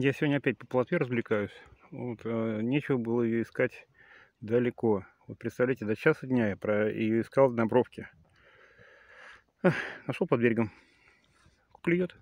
Я сегодня опять по плотве развлекаюсь. Вот, э, нечего было ее искать далеко. Вот представляете, до часа дня я про ее искал на бровке. Нашел под берегом. Клюет.